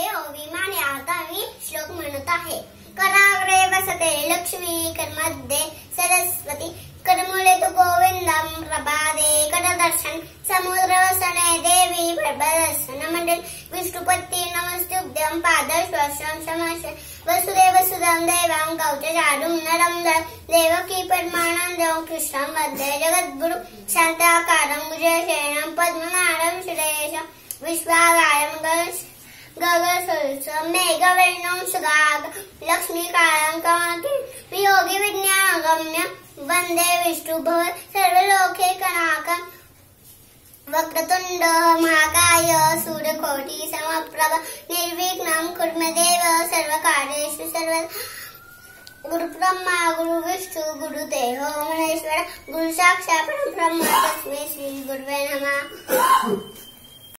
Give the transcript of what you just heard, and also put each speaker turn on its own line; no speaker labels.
आहे. आता मी श्लोक म्हणत आहे. कराग्रे वसते लक्ष्मी कर्मध्ये सरस्वती. करमुळे तू गोविंदम प्रभादे करदर्शन समुद्र वसने देवी प्रभदर्शन मंडल. विष्णुपत्ती नमस्तुभ्यं पादश्वसन समशन वसुदेव सुदं देवां कौचजाडुं नरं देवकी परमानन्दं कृष्णं मध्ये जगद्गुरु. शान्ताकारं गुजशेनं पद्मनाडं सुरेशं. विश्वागारं गगसुल्स मेघवर्णं सुगाग लक्ष्मीकाळं वियोगी विज्ञागम्य वंदे विष्णुभव, सर्वलोके कनाकम् वक्रतुण्ड, महाकाय, सूर्यकोटि समप्रभ, निर्विघ्नं कुर्मदेव सर्वकार्येषु सर्व, गुरुब्रह्मा गुरुविष्णु गुरुदेवो महेश्वर गुरुसाक्षात् परब्रह्म, तस्मै श्रीगुरुवे नमः।